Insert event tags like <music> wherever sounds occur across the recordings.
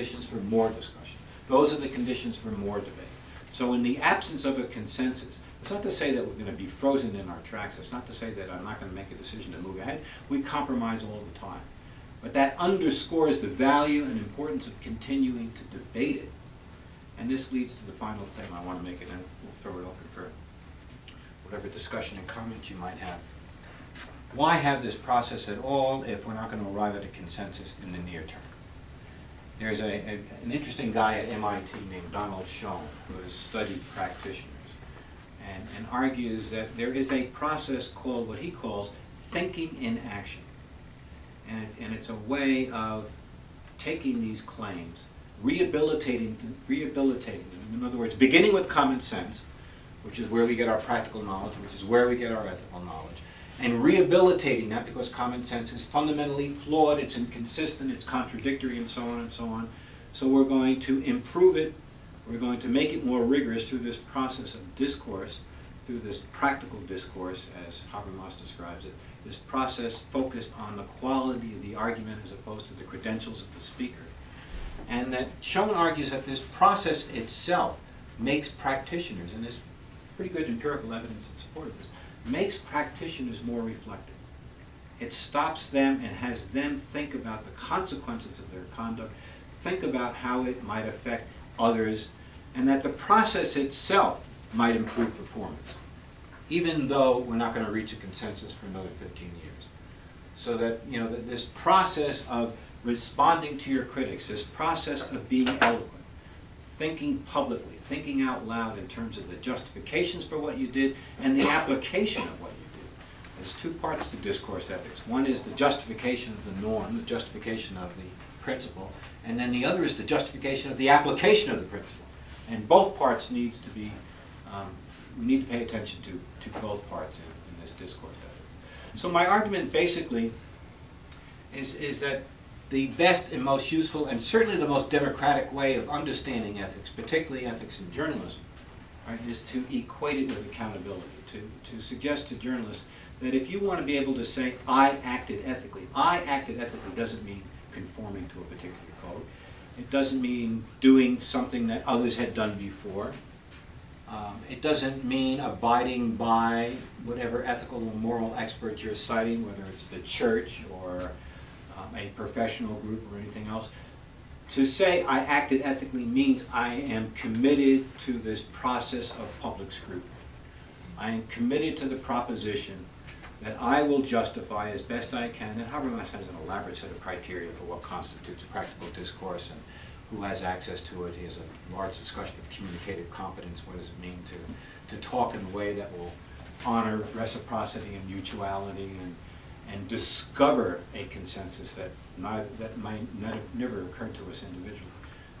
conditions for more discussion. Those are the conditions for more debate. So in the absence of a consensus, it's not to say that we're going to be frozen in our tracks. It's not to say that I'm not going to make a decision to move ahead. We compromise all the time. But that underscores the value and importance of continuing to debate it. And this leads to the final thing I want to make, and then we'll throw it open for whatever discussion and comment you might have. Why have this process at all if we're not going to arrive at a consensus in the near term? There's a, a, an interesting guy at MIT named Donald Schoen who has studied practitioners and, and argues that there is a process called what he calls thinking in action. And, it, and it's a way of taking these claims, rehabilitating, rehabilitating them. In other words, beginning with common sense, which is where we get our practical knowledge, which is where we get our ethical knowledge, and rehabilitating that because common sense is fundamentally flawed, it's inconsistent, it's contradictory, and so on and so on. So we're going to improve it, we're going to make it more rigorous through this process of discourse, through this practical discourse, as Habermas describes it, this process focused on the quality of the argument as opposed to the credentials of the speaker. And that Schoen argues that this process itself makes practitioners, and there's pretty good empirical evidence in support of this, makes practitioners more reflective. It stops them and has them think about the consequences of their conduct, think about how it might affect others, and that the process itself might improve performance, even though we're not going to reach a consensus for another 15 years. So that, you know, that this process of responding to your critics, this process of being eloquent, thinking publicly, thinking out loud in terms of the justifications for what you did and the application of what you did. There's two parts to discourse ethics. One is the justification of the norm, the justification of the principle, and then the other is the justification of the application of the principle. And both parts needs to be, um, we need to pay attention to, to both parts in, in this discourse ethics. So my argument basically is, is that the best and most useful and certainly the most democratic way of understanding ethics, particularly ethics in journalism, right, is to equate it with accountability, to, to suggest to journalists that if you want to be able to say, I acted ethically, I acted ethically doesn't mean conforming to a particular code. It doesn't mean doing something that others had done before. Um, it doesn't mean abiding by whatever ethical or moral expert you're citing, whether it's the church or um, a professional group or anything else. To say I acted ethically means I am committed to this process of public scrutiny. I am committed to the proposition that I will justify as best I can, and Habermas has an elaborate set of criteria for what constitutes a practical discourse and who has access to it. He has a large discussion of communicative competence. What does it mean to, to talk in a way that will honor reciprocity and mutuality and and discover a consensus that, not, that might not have never occurred to us individually.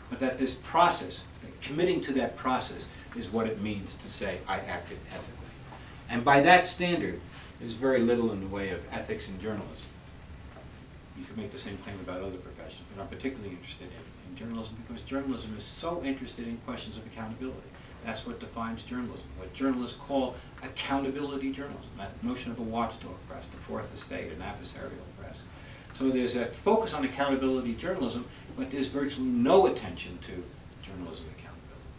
But that this process, committing to that process, is what it means to say, I acted ethically. And by that standard, there's very little in the way of ethics in journalism. You could make the same claim about other professions, but I'm particularly interested in, in journalism because journalism is so interested in questions of accountability. That's what defines journalism, what journalists call accountability journalism, that notion of a watchdog press, the fourth estate, an adversarial press. So there's a focus on accountability journalism, but there's virtually no attention to journalism accountability.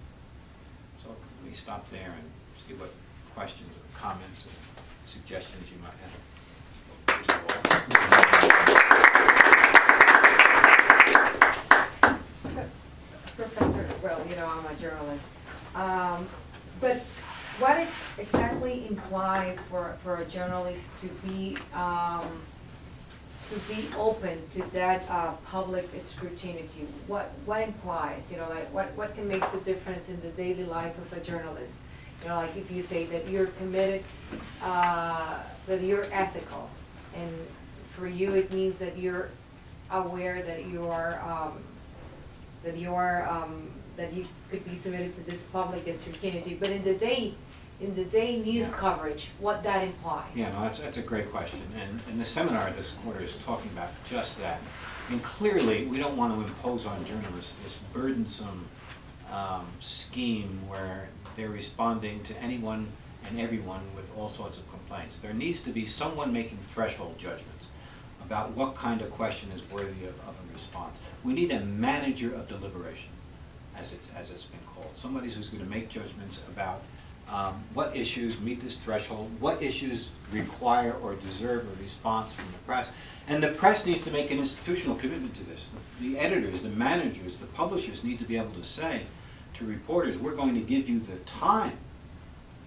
So let me stop there and see what questions or comments or suggestions you might have. Professor, well, you know, I'm a journalist. Um, but what it exactly implies for, for a journalist to be um, to be open to that uh, public scrutiny, what what implies, you know, like what what can make the difference in the daily life of a journalist? You know, like if you say that you're committed, uh, that you're ethical, and for you it means that you're aware that you are um, that you are um, that you could be submitted to this public scrutiny. But in the day, in the day news yeah. coverage, what that implies. Yeah, no, that's, that's a great question. And, and the seminar this quarter is talking about just that. And clearly, we don't want to impose on journalists this burdensome um, scheme where they're responding to anyone and everyone with all sorts of complaints. There needs to be someone making threshold judgments about what kind of question is worthy of, of a response. We need a manager of deliberation, as it's, as it's been called. Somebody who's gonna make judgments about um, what issues meet this threshold, what issues require or deserve a response from the press. And the press needs to make an institutional commitment to this. The editors, the managers, the publishers need to be able to say to reporters, we're going to give you the time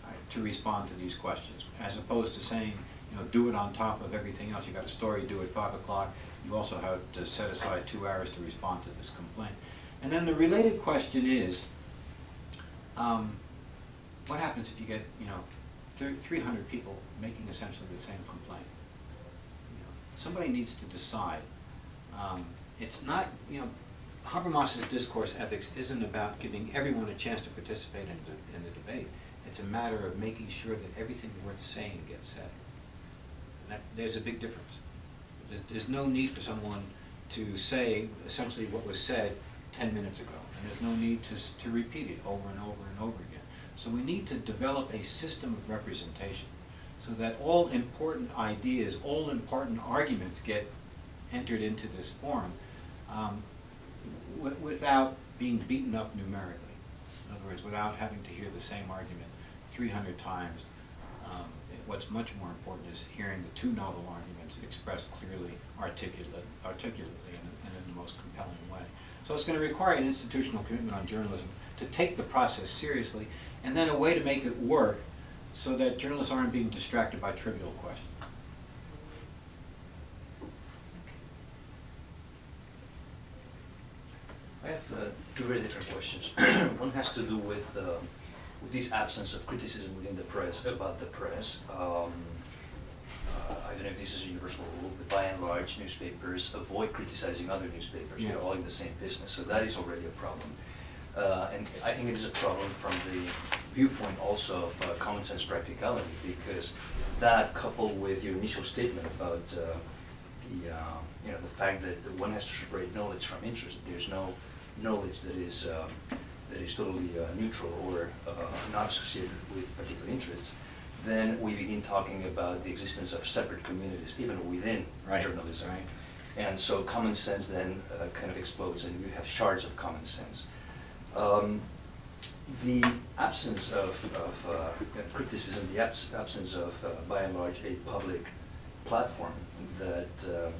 right, to respond to these questions, as opposed to saying, you know, do it on top of everything else. You've got a story due at five o'clock, you also have to set aside two hours to respond to this complaint. And then the related question is, um, what happens if you get, you know, three hundred people making essentially the same complaint? You know, Somebody needs to decide. Um, It's not, you know, Habermas's discourse ethics isn't about giving everyone a chance to participate in the, in the debate. It's a matter of making sure that everything worth saying gets said. That, there's a big difference. There's, there's no need for someone to say essentially what was said ten minutes ago. And there's no need to, to repeat it over and over and over again. So we need to develop a system of representation so that all important ideas, all important arguments get entered into this forum um, wi- without being beaten up numerically. In other words, without having to hear the same argument three hundred times. Um, What's much more important is hearing the two novel arguments expressed clearly, articulate, articulately, and in the most compelling way. So it's gonna require an institutional commitment on journalism to take the process seriously, and then a way to make it work so that journalists aren't being distracted by trivial questions. I have uh, two very different questions. <clears throat> One has to do with, uh, with this absence of criticism within the press, about the press. Um, I don't know if this is a universal rule, but by and large, newspapers avoid criticizing other newspapers. They're all in the same business, so that is already a problem. Uh, And I think it is a problem from the viewpoint also of uh, common sense practicality, because that coupled with your initial statement about uh, the, uh, you know, the fact that one has to separate knowledge from interest. There's no knowledge that is, um, that is totally uh, neutral or uh, not associated with particular interests. Then we begin talking about the existence of separate communities, even within Right, journalism. right. And so common sense then uh, kind of explodes, and you have shards of common sense. Um, the absence of, of uh, criticism, the abs- absence of, uh, by and large, a public platform that uh,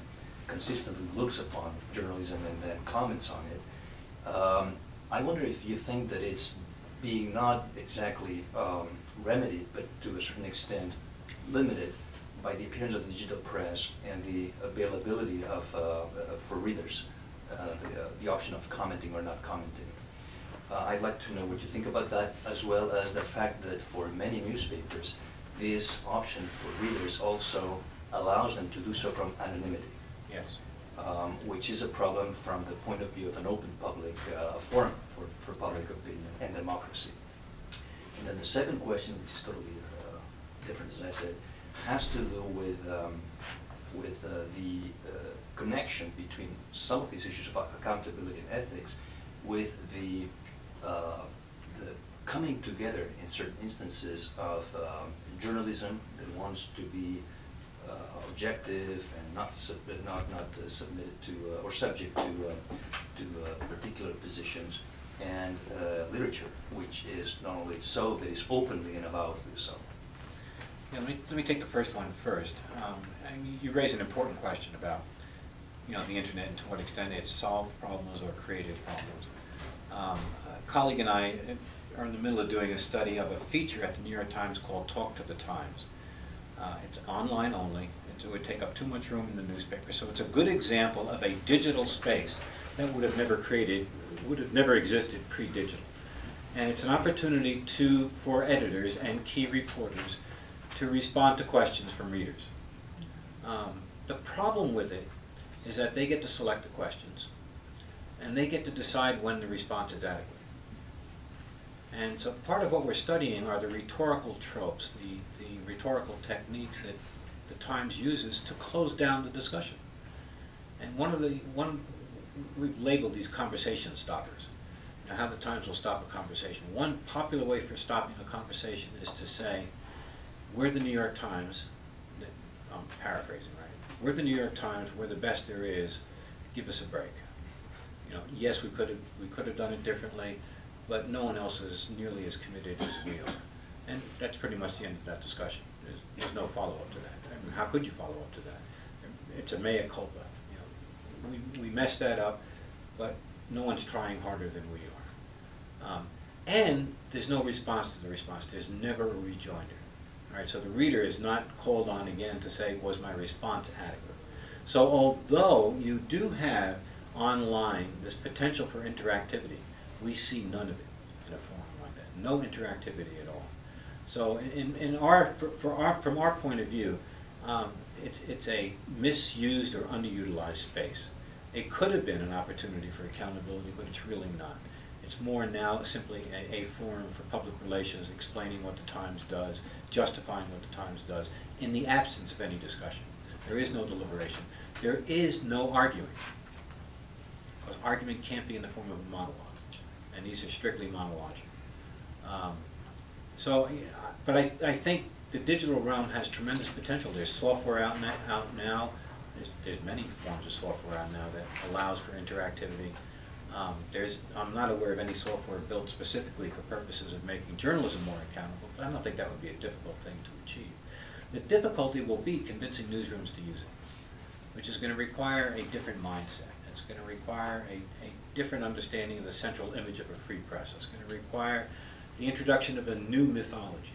consistently looks upon journalism and then comments on it, um, I wonder if you think that it's being not exactly um, remedied, but to a certain extent limited by the appearance of the digital press and the availability of, uh, uh, for readers, uh, the, uh, the option of commenting or not commenting. Uh, I'd like to know what you think about that, as well as the fact that for many newspapers, this option for readers also allows them to do so from anonymity, Yes. um, which is a problem from the point of view of an open public uh, forum for, for public opinion and democracy. And then the second question, which is totally uh, different, as I said, has to do with, um, with uh, the uh, connection between some of these issues of accountability and ethics with the, uh, the coming together in certain instances of um, journalism that wants to be uh, objective and not, not, not uh, submitted to, uh, or subject to, uh, to particular positions, and uh, literature, which is not only so, but is openly and avowedly so. Yeah, let me, let me take the first one first. Um, you raise an important question about, you know, the internet and to what extent it's solved problems or created problems. Um, a colleague and I are in the middle of doing a study of a feature at the New York Times called Talk to the Times. Uh, it's online only, it would take up too much room in the newspaper, so it's a good example of a digital space that would have never created, would have never existed pre-digital. And it's an opportunity to, for editors and key reporters to respond to questions from readers. Um, The problem with it is that they get to select the questions, and they get to decide when the response is adequate. And so part of what we're studying are the rhetorical tropes, the, the rhetorical techniques that the Times uses to close down the discussion. And one of the, one, we've labeled these conversation stoppers. Now, how the Times will stop a conversation. One popular way for stopping a conversation is to say, we're the New York Times, I'm paraphrasing, right? we're the New York Times, we're the best there is, give us a break. You know, yes, we could have, we could have done it differently, but no one else is nearly as committed as we are. And that's pretty much the end of that discussion. There's, there's no follow-up to that. I mean, how could you follow up to that? It's a mea culpa. We, we messed that up, but no one's trying harder than we are. Um, and there's no response to the response. There's never a rejoinder. All right, so the reader is not called on again to say, was my response adequate? So although you do have online this potential for interactivity, we see none of it in a forum like that. No interactivity at all. So in, in our, for, for our, from our point of view, um, it's, it's a misused or underutilized space. It could have been an opportunity for accountability, but it's really not. It's more now simply a, a forum for public relations, explaining what the Times does, justifying what the Times does, in the absence of any discussion. There is no deliberation. There is no arguing. Because argument can't be in the form of a monologue. And these are strictly monologic. Um, so, but I, I think the digital realm has tremendous potential. There's software out, out now. There's, many forms of software out now that allows for interactivity. Um, there's, I'm not aware of any software built specifically for purposes of making journalism more accountable, but I don't think that would be a difficult thing to achieve. The difficulty will be convincing newsrooms to use it, which is going to require a different mindset. It's going to require a, a different understanding of the central image of a free press. It's going to require the introduction of a new mythology.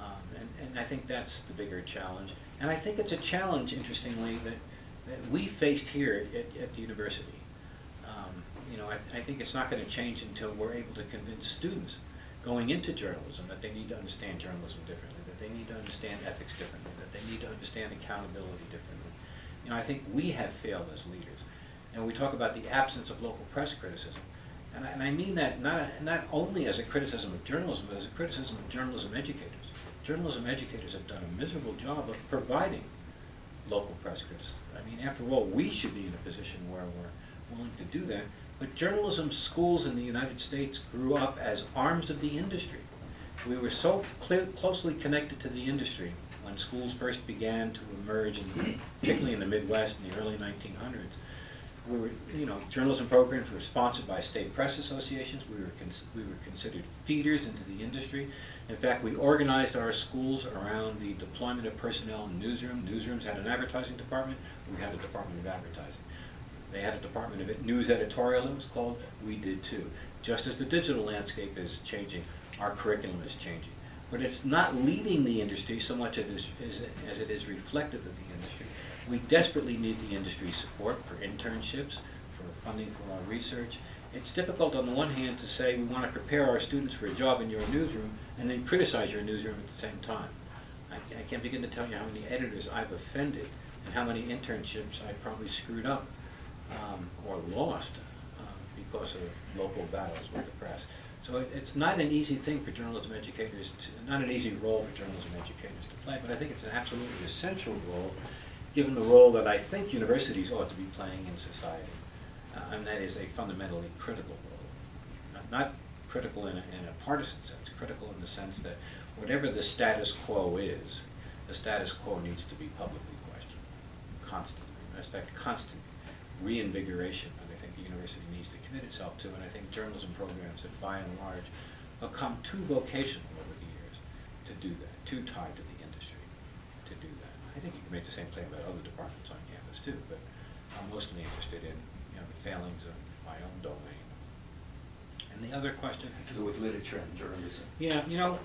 Um, and, and I think that's the bigger challenge. And I think it's a challenge, interestingly, that, that we faced here at, at the university. Um, you know, I, I think it's not going to change until we're able to convince students going into journalism that they need to understand journalism differently, that they need to understand ethics differently, that they need to understand accountability differently. You know, I think we have failed as leaders. And we talk about the absence of local press criticism. And I, and I mean that not, not only as a criticism of journalism, but as a criticism of journalism educators. Journalism educators have done a miserable job of providing local press criticism. I mean, after all, we should be in a position where we're willing to do that. But journalism schools in the United States grew up as arms of the industry. We were so closely connected to the industry when schools first began to emerge, in, particularly in the Midwest in the early 1900s we were, you know, journalism programs were sponsored by state press associations. We were, we were considered feeders into the industry. In fact, we organized our schools around the deployment of personnel in newsroom. Newsrooms had an advertising department. We had a department of advertising. They had a department of news editorial, it was called. We did too. Just as the digital landscape is changing, our curriculum is changing. But it's not leading the industry so much as, as it is reflective of the industry. We desperately need the industry support for internships, for funding for our research. It's difficult on the one hand to say we want to prepare our students for a job in your newsroom and then criticize your newsroom at the same time. I, I can't begin to tell you how many editors I've offended and how many internships I probably screwed up um, or lost uh, because of local battles with the press. So it, it's not an easy thing for journalism educators, to, not an easy role for journalism educators to play, but I think it's an absolutely essential role given the role that I think universities ought to be playing in society. Uh, and that is a fundamentally critical role. Not, not critical in a, in a partisan sense, critical in the sense that whatever the status quo is, the status quo needs to be publicly questioned constantly. That's that constant reinvigoration that I think the university needs to commit itself to, and I think journalism programs have by and large become too vocational over the years to do that, too tied to you make the same claim about other departments on campus too, but I'm mostly interested in, you know, the failings of my own domain. And the other question? had To do with literature and journalism. Yeah, you know,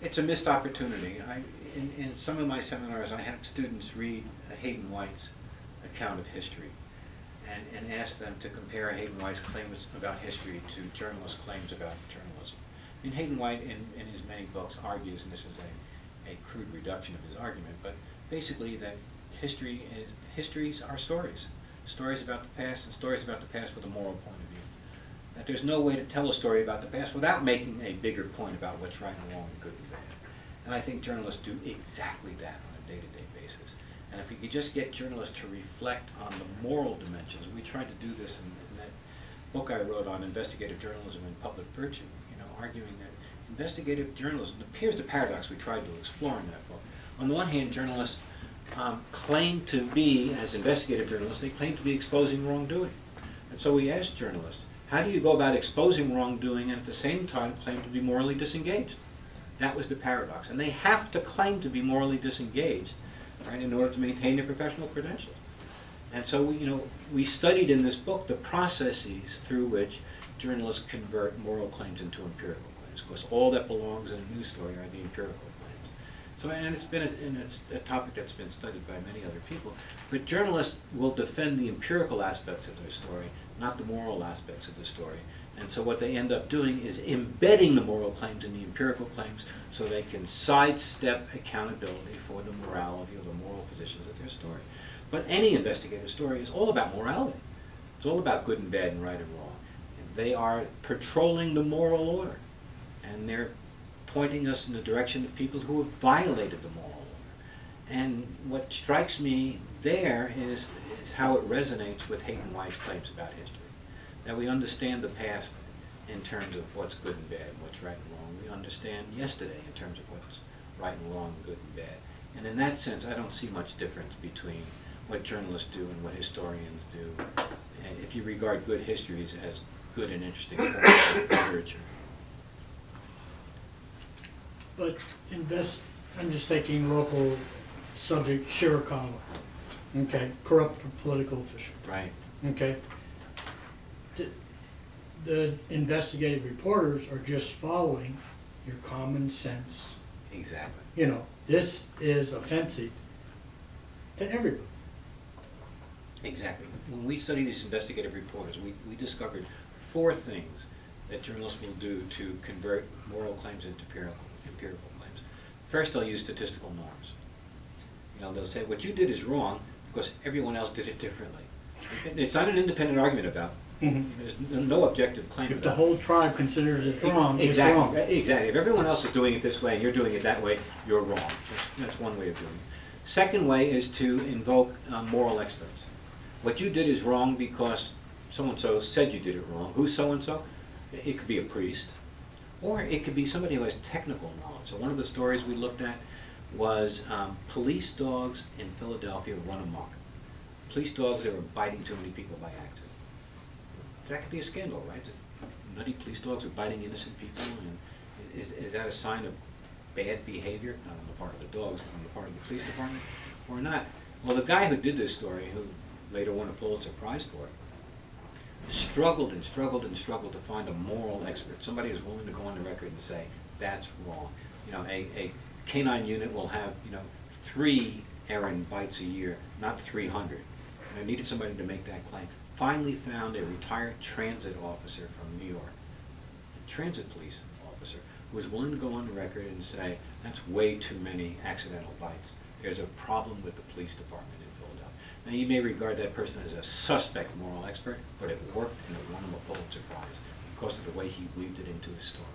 it's a missed opportunity. I, in, in some of my seminars, I had students read Hayden White's account of history and, and ask them to compare Hayden White's claims about history to journalists' claims about journalism. I mean, Hayden White, in, in his many books, argues, and this is a a crude reduction of his argument, but basically that history is, histories are stories. Stories about the past and stories about the past with a moral point of view. That there's no way to tell a story about the past without making a bigger point about what's right and wrong and good and bad. And I think journalists do exactly that on a day-to-day -day basis. And if we could just get journalists to reflect on the moral dimensions, we tried to do this in, in that book I wrote on investigative journalism and public virtue, you know, arguing that investigative journalism appears the paradox we tried to explore in that book. On the one hand, journalists um, claim to be, as investigative journalists, they claim to be exposing wrongdoing. And so we asked journalists, how do you go about exposing wrongdoing and at the same time claim to be morally disengaged? That was the paradox. And they have to claim to be morally disengaged, right, in order to maintain their professional credentials. And so, we, you know, we studied in this book the processes through which journalists convert moral claims into empirical claims. Of course, all that belongs in a news story are the empirical claims. So, and it's been, a, and it's a topic that's been studied by many other people. But journalists will defend the empirical aspects of their story, not the moral aspects of the story. And so what they end up doing is embedding the moral claims in the empirical claims so they can sidestep accountability for the morality or the moral positions of their story. But any investigative story is all about morality. It's all about good and bad and right and wrong. And they are patrolling the moral order. And they're pointing us in the direction of people who have violated the moral order. And what strikes me there is, is how it resonates with Hayden White's claims about history. That we understand the past in terms of what's good and bad, what's right and wrong. We understand yesterday in terms of what's right and wrong, good and bad. And in that sense, I don't see much difference between what journalists do and what historians do. And if you regard good histories as good and interesting literature. But invest, I'm just thinking local subject, Shirakawa, okay, corrupt political official, Right. okay? The- The investigative reporters are just following your common sense, Exactly. you know, this is offensive to everybody. Exactly. When we study these investigative reporters, we, we discovered four things that journalists will do to convert moral claims into empirical, empirical claims. First, they'll use statistical norms. You know, they'll say, what you did is wrong because everyone else did it differently. It's not an independent argument about, there's no objective claim If the whole tribe considers it wrong, it's Exactly, wrong. Exactly. If everyone else is doing it this way and you're doing it that way, you're wrong. That's, that's one way of doing it. Second way is to invoke uh, moral experts. What you did is wrong because so-and-so said you did it wrong. Who's so-and-so? It could be a priest, or it could be somebody who has technical knowledge. So one of the stories we looked at was um, police dogs in Philadelphia run amok. Police dogs that were biting too many people by accident. That could be a scandal, right? That Nutty police dogs are biting innocent people, and is, is that a sign of bad behavior, not on the part of the dogs, but on the part of the police department, or not? Well, the guy who did this story, who later won a Pulitzer Prize for it, struggled and struggled and struggled to find a moral expert, somebody who's willing to go on the record and say, that's wrong. You know, a, a canine unit will have, you know, three errand bites a year, not three hundred. And I needed somebody to make that claim. Finally found a retired transit officer from New York, a transit police officer, who was willing to go on the record and say, that's way too many accidental bites. There's a problem with the police department. Now, you may regard that person as a suspect moral expert, but it worked and it won him a Pulitzer Prize because of the way he weaved it into his story.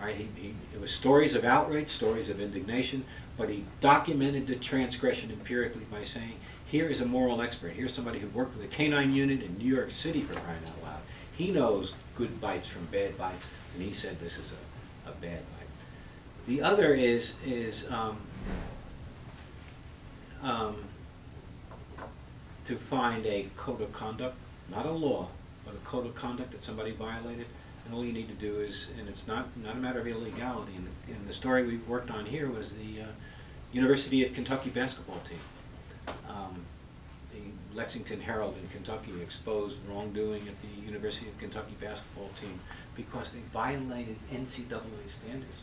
All right, he, he, it was stories of outrage, stories of indignation, but he documented the transgression empirically by saying, here is a moral expert. Here's somebody who worked with a canine unit in New York City for crying out loud. He knows good bites from bad bites, and he said this is a, a bad bite. The other is, is um, um, to find a code of conduct, not a law, but a code of conduct that somebody violated. And all you need to do is, and it's not, not a matter of illegality. And the, and the story we worked on here was the uh, University of Kentucky basketball team. Um, the Lexington Herald in Kentucky exposed wrongdoing at the University of Kentucky basketball team because they violated NCAA standards.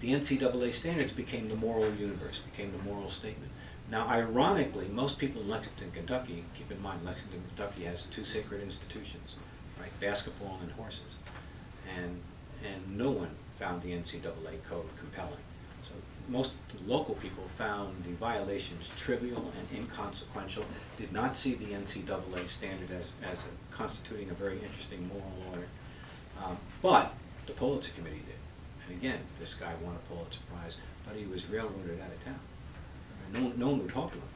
The NCAA standards became the moral universe, became the moral statement. Now, ironically, most people in Lexington, Kentucky, keep in mind Lexington, Kentucky has two sacred institutions, right? Basketball and horses. And, and no one found the NCAA code compelling. So most local people found the violations trivial and inconsequential, did not see the NCAA standard as, as a, constituting a very interesting moral order. Um, but the Pulitzer Committee did. And again, this guy won a Pulitzer Prize, but he was railroaded out of town. No, one- no one would talk to him,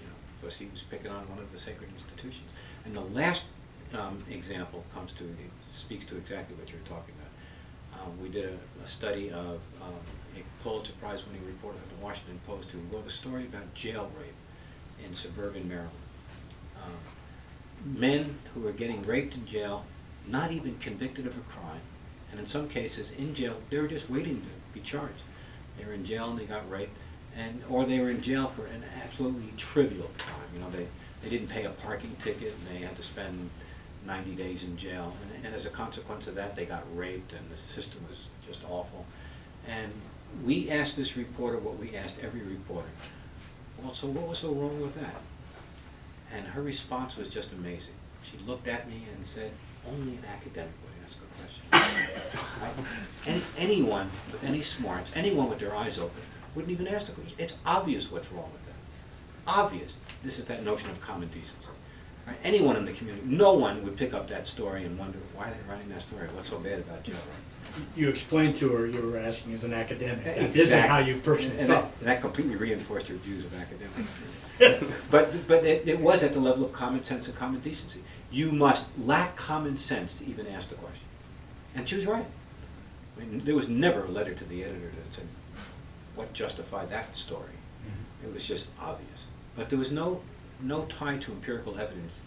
you know, because he was picking on one of the sacred institutions. And the last um, example comes to, speaks to exactly what you're talking about. Um, we did a, a study of um, a Pulitzer Prize winning reporter from the Washington Post who wrote a story about jail rape in suburban Maryland. Um, Men who were getting raped in jail, not even convicted of a crime, and in some cases in jail, they were just waiting to be charged. They were in jail and they got raped, and, or they were in jail for an absolutely trivial crime, you know, they, they didn't pay a parking ticket and they had to spend ninety days in jail, and, and as a consequence of that, they got raped and the system was just awful. And we asked this reporter what we asked every reporter, well, so what was so wrong with that? And her response was just amazing. She looked at me and said, only an academic would ask a question. <laughs> Right? Any, anyone with any smarts, anyone with their eyes open, wouldn't even ask the question. It's obvious what's wrong with that. Obvious. This is that notion of common decency. Right? Anyone in the community, no one would pick up that story and wonder, why are they writing that story? What's so bad about jail? You explained to her you were asking as an academic. This is how you personally And that- felt. and that completely reinforced your views of academics. <laughs> But, but it, it was at the level of common sense and common decency. You must lack common sense to even ask the question. And she was right. I mean, there was never a letter to the editor that said, what justified that story? Mm-hmm. It was just obvious. But there was no, no tie to empirical evidence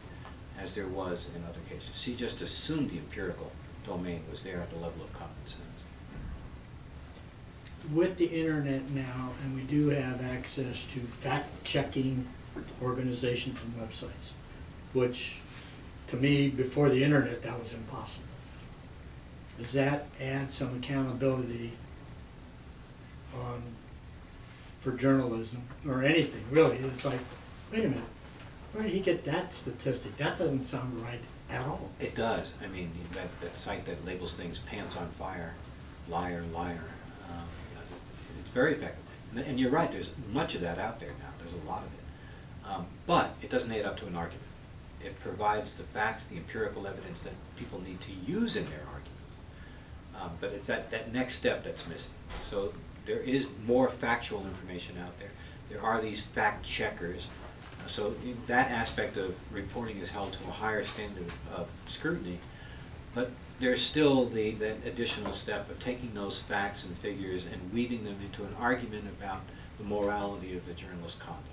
as there was in other cases. She just assumed the empirical domain was there at the level of common sense. With the internet now, and we do have access to fact-checking organizations and websites, which, to me, before the internet, that was impossible. Does that add some accountability on, for journalism, or anything, really? It's like, wait a minute, where did he get that statistic? That doesn't sound right at all. It does. I mean, that, that site that labels things pants on fire, liar, liar, um, it's very effective. And, and you're right, there's much of that out there now, there's a lot of it. Um, but it doesn't add up to an argument. It provides the facts, the empirical evidence that people need to use in their arguments. Um, but it's that, that next step that's missing. So there is more factual information out there. There are these fact checkers. So that aspect of reporting is held to a higher standard of scrutiny. But there's still the, additional step of taking those facts and figures and weaving them into an argument about the morality of the journalist's conduct.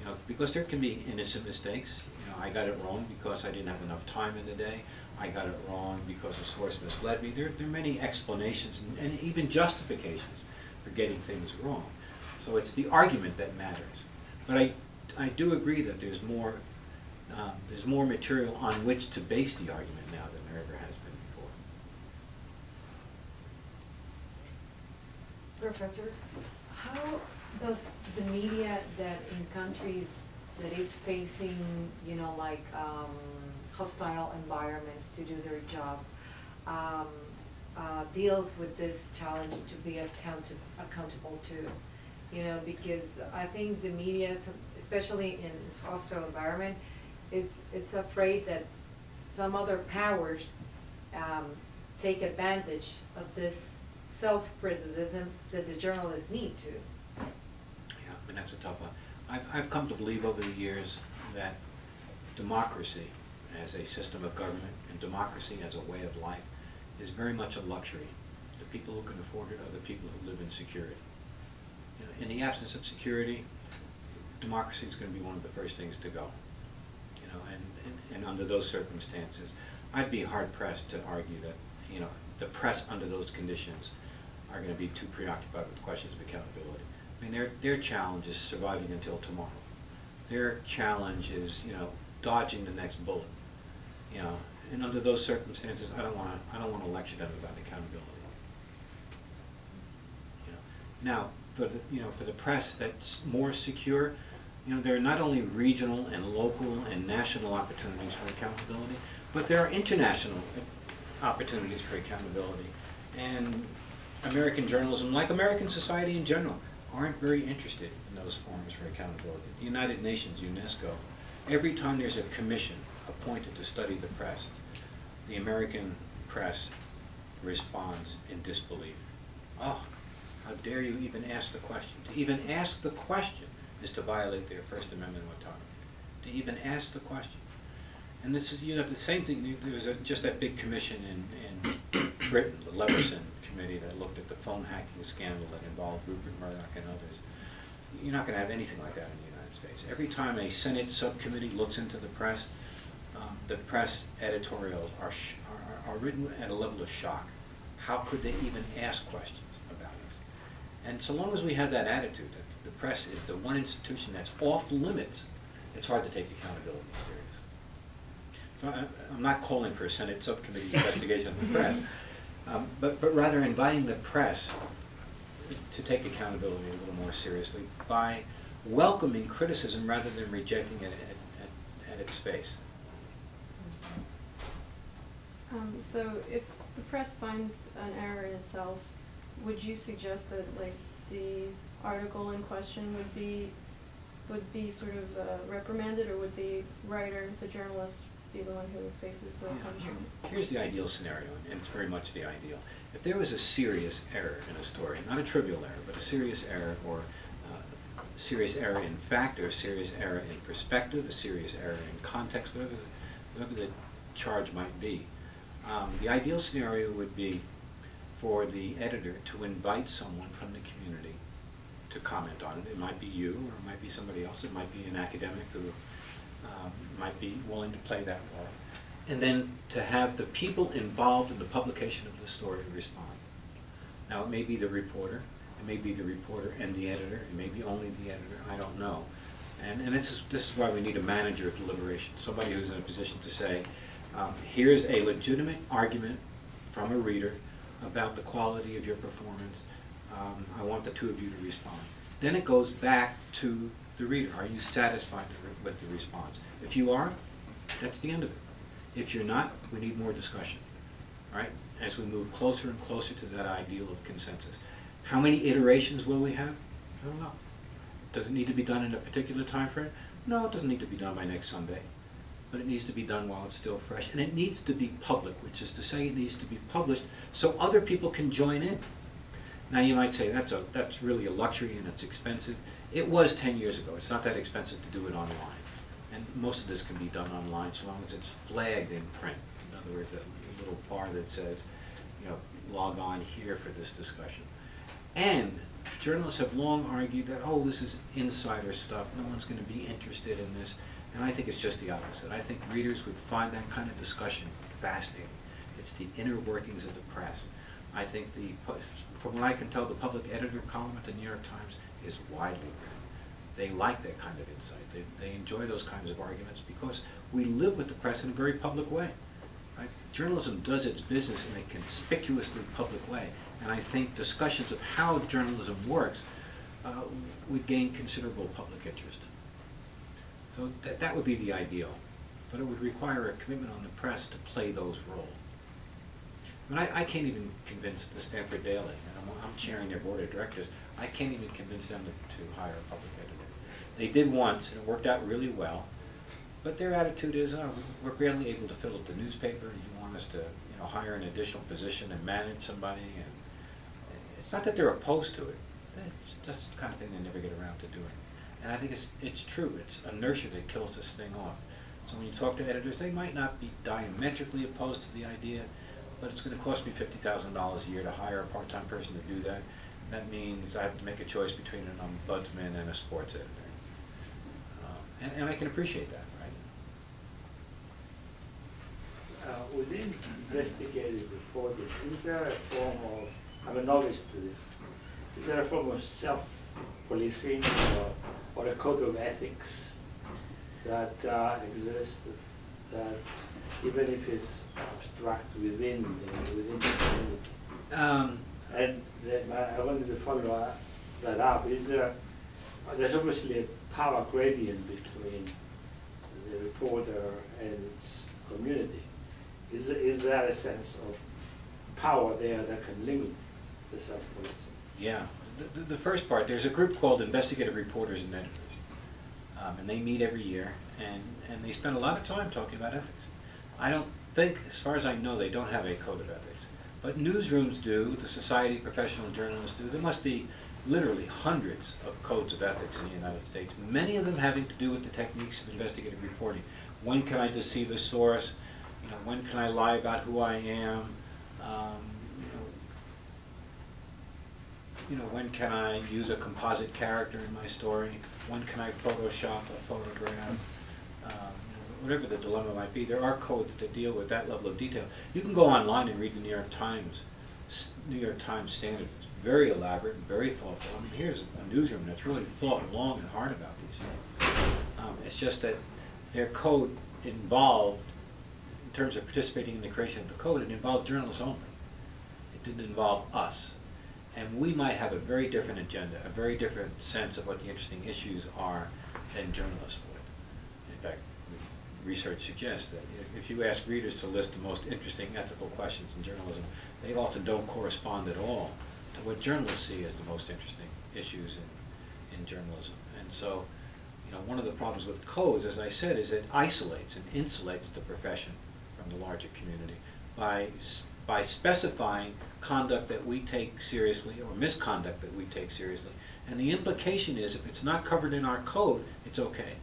You know, because there can be innocent mistakes. You know, I got it wrong because I didn't have enough time in the day. I got it wrong because the source misled me. There, there are many explanations and, and even justifications for getting things wrong. So it's the argument that matters. But I, I do agree that there's more, um, there's more material on which to base the argument now than there ever has been before. Professor, how does the media that in countries that is facing, you know, like, um, hostile environments to do their job, um, uh, deals with this challenge to be accounted, accountable to? You know, because I think the media, especially in this hostile environment, it, it's afraid that some other powers, um, take advantage of this self-criticism that the journalists need to. Yeah, and that's a tough one. I've, I've come to believe over the years that democracy as a system of government and democracy as a way of life is very much a luxury. The people who can afford it are the people who live in security. You know, in the absence of security, democracy is going to be one of the first things to go. You know, and, and, and under those circumstances, I'd be hard pressed to argue that, you know, the press under those conditions are going to be too preoccupied with questions of accountability. I mean, their, their challenge is surviving until tomorrow. Their challenge is, you know, dodging the next bullet. You know, and under those circumstances, I don't want to, I don't want to lecture them about accountability. You know, now, for the, you know, for the press that's more secure, you know, there are not only regional and local and national opportunities for accountability, but there are international uh, opportunities for accountability. And American journalism, like American society in general, aren't very interested in those forms for accountability. The United Nations, UNESCO, every time there's a commission appointed to study the press, the American press responds in disbelief. Oh, how dare you even ask the question? To even ask the question is to violate their First Amendment autonomy. To even ask the question. And this is, you have the same thing, there was a, just that big commission in, in Britain, the Leveson Committee that looked at the phone hacking scandal that involved Rupert Murdoch and others. You're not gonna have anything like that in the United States. Every time a Senate subcommittee looks into the press, the press editorials are, sh- are, are written at a level of shock. How could they even ask questions about it? And so long as we have that attitude, that the press is the one institution that's off limits, it's hard to take accountability serious. So I, I'm not calling for a Senate subcommittee investigation of the press, <laughs> um, but, but rather inviting the press to take accountability a little more seriously by welcoming criticism rather than rejecting it at, at, at its face. Um, so if the press finds an error in itself, would you suggest that like the article in question would be, would be sort of uh, reprimanded or would the writer, the journalist, be the one who faces the punishment? Here's the ideal scenario, and it's very much the ideal. If there was a serious error in a story, not a trivial error, but a serious error, or uh, a serious error in fact, or a serious error in perspective, a serious error in context, whatever the, whatever the charge might be, um, the ideal scenario would be for the editor to invite someone from the community to comment on it. It might be you, or it might be somebody else, it might be an academic who um, might be willing to play that role. And then to have the people involved in the publication of the story respond. Now, it may be the reporter, it may be the reporter and the editor, it may be only the editor, I don't know. And, and this is, this is why we need a manager of deliberation, somebody who's in a position to say, um, here's a legitimate argument from a reader about the quality of your performance. Um, I want the two of you to respond. Then it goes back to the reader. Are you satisfied with the response? If you are, that's the end of it. If you're not, we need more discussion, right? As we move closer and closer to that ideal of consensus. How many iterations will we have? I don't know. Does it need to be done in a particular time frame? No, it doesn't need to be done by next Sunday. But it needs to be done while it's still fresh. And it needs to be public, which is to say it needs to be published so other people can join in. Now, you might say, that's a, that's really a luxury and it's expensive. It was ten years ago. It's not that expensive to do it online. And most of this can be done online so long as it's flagged in print. In other words, a little bar that says, you know, log on here for this discussion. And journalists have long argued that, oh, this is insider stuff, no one's gonna be interested in this. And I think it's just the opposite. I think readers would find that kind of discussion fascinating. It's the inner workings of the press. I think the, from what I can tell, the public editor column at the New York Times is widely read. They like that kind of insight. They, they enjoy those kinds of arguments because we live with the press in a very public way. Right? Journalism does its business in a conspicuously public way, and I think discussions of how journalism works uh, would gain considerable public interest. So that, that would be the ideal, but it would require a commitment on the press to play those roles. I mean, I, I can't even convince the Stanford Daily, and I'm, I'm chairing their board of directors, I can't even convince them to, to hire a public editor. They did once, and it worked out really well, but their attitude is, oh, we're barely able to fill up the newspaper, you want us to, you know, hire an additional position and manage somebody, and it's not that they're opposed to it, it's just the kind of thing they never get around to doing. And I think it's, it's true, it's inertia that kills this thing off. So when you talk to editors, they might not be diametrically opposed to the idea, but it's gonna cost me fifty thousand dollars a year to hire a part-time person to do that. That means I have to make a choice between an ombudsman and a sports editor. Um, And, and I can appreciate that, right? Uh, Within investigative reporting, is there a form of, I'm a novice to this, is there a form of self-policing or, or a code of ethics that uh, exists that even if it's abstract within the, within the community? Um, And I wanted to follow that up, is there, there's obviously a power gradient between the reporter and its community. Is, is there a sense of power there that can limit the self-policing? Yeah, the, the- first part, there's a group called Investigative Reporters and Editors. Um, and they meet every year, and, and they spend a lot of time talking about ethics. I don't think, as far as I know, they don't have a code of ethics. But newsrooms do, the Society of Professional Journalists do. There must be literally hundreds of codes of ethics in the United States, many of them having to do with the techniques of investigative reporting. When can I deceive a source? You know, when can I lie about who I am? Um, you know, when can I use a composite character in my story? When can I Photoshop a photograph? Um, Whatever the dilemma might be, there are codes that deal with that level of detail. You can go online and read the New York Times, New York Times Standard. It's very elaborate and very thoughtful. I mean, here's a newsroom that's really thought long and hard about these things. Um, It's just that their code involved, in terms of participating in the creation of the code, it involved journalists only. It didn't involve us. And we might have a very different agenda, a very different sense of what the interesting issues are than journalists would. In fact, research suggests that if- you ask readers to list the most interesting ethical questions in journalism, they often don't correspond at all to what journalists see as the most interesting issues in, in journalism. And so, you know, one of the problems with codes, as I said, is it isolates and insulates the profession from the larger community by, by specifying conduct that we take seriously or misconduct that we take seriously. And the implication is if it's not covered in our code, it's okay.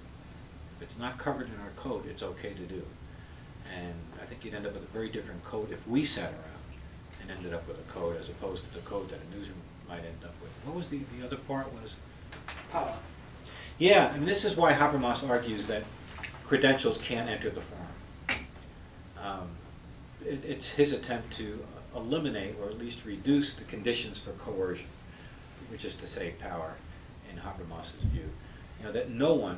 If it's not covered in our code, it's okay to do. And I think you'd end up with a very different code if we sat around and ended up with a code as opposed to the code that a newsroom might end up with. What was the, the other part was? Power. Yeah, and this is why Habermas argues that credentials can't enter the forum. Um, it, it's his attempt to eliminate or at least reduce the conditions for coercion, which is to say power in Habermas's view. You know, that no one,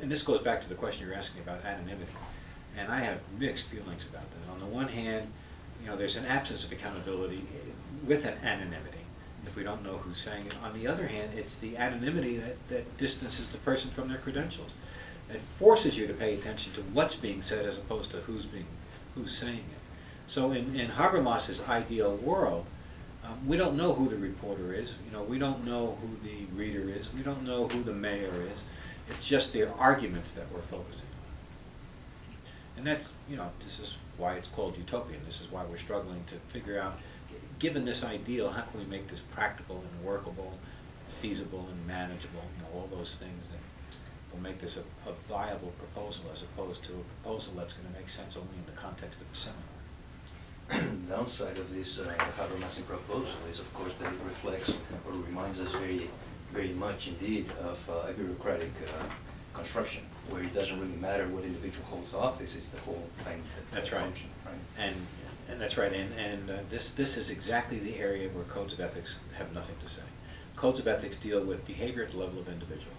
and this goes back to the question you're asking about anonymity, and I have mixed feelings about that. On the one hand, you know, there's an absence of accountability with an anonymity if we don't know who's saying it. On the other hand, it's the anonymity that, that distances the person from their credentials. It forces you to pay attention to what's being said as opposed to who's being, who's saying it. So in, in Habermas's ideal world, um, we don't know who the reporter is. You know, we don't know who the reader is. We don't know who the mayor is. It's just their arguments that we're focusing on. And that's, you know, this is why it's called utopian. This is why we're struggling to figure out, given this ideal, how can we make this practical and workable, feasible and manageable, you know, all those things that will make this a, a viable proposal as opposed to a proposal that's going to make sense only in the context of a seminar. <clears throat> downside of this uh, Habermasian proposal is, of course, that it reflects or reminds us very, very much indeed of uh, a bureaucratic uh, construction, where it doesn't really matter what individual holds office, it's the whole thing that That's right. function, right? And, and that's right, and, and uh, this, this is exactly the area where codes of ethics have nothing to say. Codes of ethics deal with behavior at the level of individual.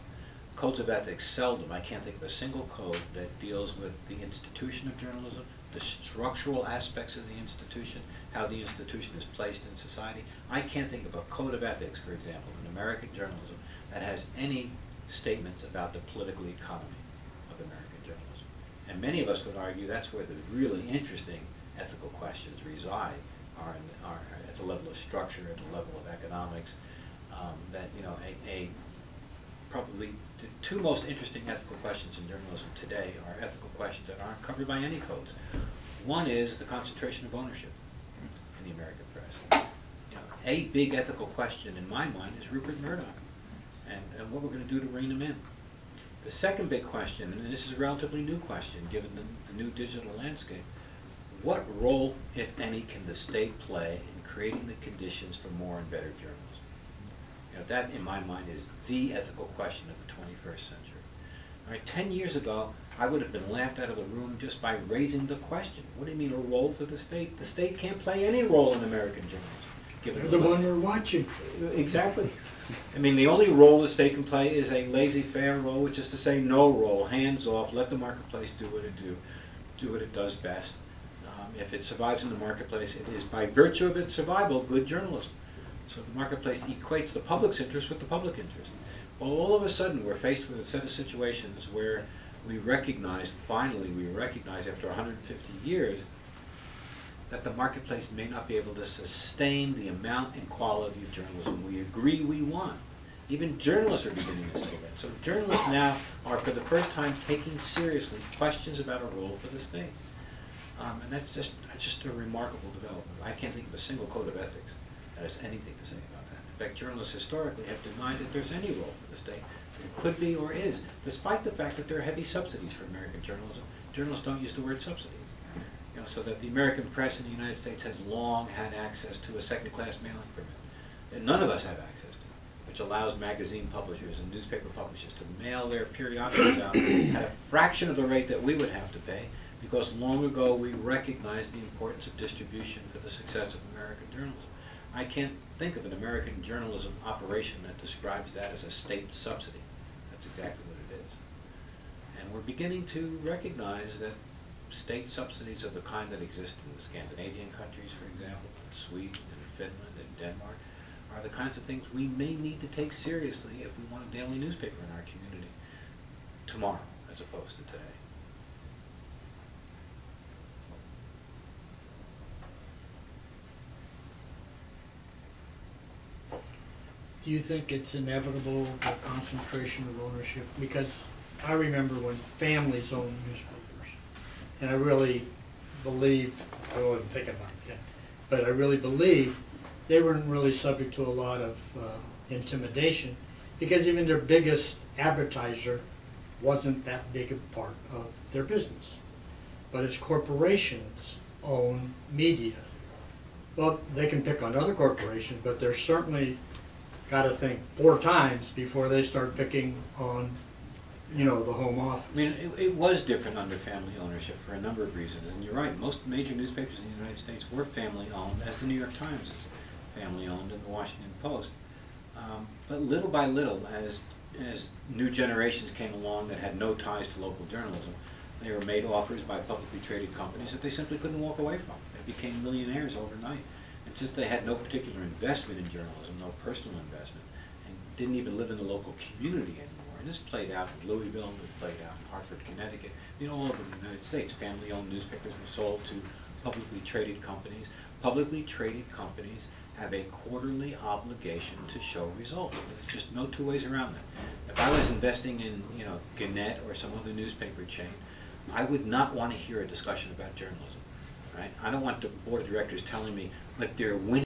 Codes of ethics seldom, I can't think of a single code that deals with the institution of journalism, the structural aspects of the institution, how the institution is placed in society. I can't think of a code of ethics, for example, in American journalism that has any statements about the political economy of American journalism. And many of us would argue that's where the really interesting ethical questions reside, are, in, are at the level of structure, at the level of economics. Um, that you know, a, a probably the two most interesting ethical questions in journalism today are ethical questions that aren't covered by any codes. One is the concentration of ownership in the American press. You know, a big ethical question in my mind is Rupert Murdoch and, and what we're going to do to rein him in. The second big question, and this is a relatively new question given the, the new digital landscape, what role, if any, can the state play in creating the conditions for more and better journalism? You know, that, in my mind, is the ethical question of the 21st century. All right, 10 years ago, I would have been laughed out of the room just by raising the question. What do you mean a role for the state? The state can't play any role in American journalism. given They're the le- one we're watching. Exactly. I mean, the only role the state can play is a laissez-faire role, which is to say no role, hands off, let the marketplace do what it do, do what it does best. Um, if it survives in the marketplace, it is by virtue of its survival good journalism. So the marketplace equates the public's interest with the public interest. Well, all of a sudden, we're faced with a set of situations where we recognize, finally, we recognize after 150 years, that the marketplace may not be able to sustain the amount and quality of journalism we agree we want. Even journalists are beginning to say that. So journalists now are, for the first time, taking seriously questions about a role for the state. Um, and that's just, that's just a remarkable development. I can't think of a single code of ethics has anything to say about that. In fact, journalists historically have denied that there's any role for the state. It could be or is, despite the fact that there are heavy subsidies for American journalism. Journalists don't use the word subsidies. You know, so that the American press in the United States has long had access to a second-class mailing permit. that none of us have access to, which allows magazine publishers and newspaper publishers to mail their periodicals out at a fraction of the rate that we would have to pay, because long ago we recognized the importance of distribution for the success of American journalism. I can't think of an American journalism operation that describes that as a state subsidy. That's exactly what it is. And we're beginning to recognize that state subsidies of the kind that exist in the Scandinavian countries, for example, in Sweden and Finland and Denmark, are the kinds of things we may need to take seriously if we want a daily newspaper in our community tomorrow as opposed to today. Do you think it's inevitable, the concentration of ownership? Because I remember when families owned newspapers, and I really believed, I wasn't thinking about that, but I really believed they weren't really subject to a lot of uh, intimidation, because even their biggest advertiser wasn't that big a part of their business. But as corporations own media, well, they can pick on other corporations, but they're certainly gotta think four times before they start picking on, you know, the home office. I mean, it, it was different under family ownership for a number of reasons, and you're right, most major newspapers in the United States were family-owned, as the New York Times is family-owned and the Washington Post. Um, but little by little, as, as new generations came along that had no ties to local journalism, they were made offers by publicly traded companies that they simply couldn't walk away from. They became millionaires overnight. Since they had no particular investment in journalism, no personal investment, and didn't even live in the local community anymore, and this played out in Louisville, and it played out in Hartford, Connecticut, you know, all over the United States, family-owned newspapers were sold to publicly traded companies. Publicly traded companies have a quarterly obligation to show results. There's just no two ways around that. If I was investing in, you know, Gannett or some other newspaper chain, I would not want to hear a discussion about journalism, right? I don't want the board of directors telling me, but they're winning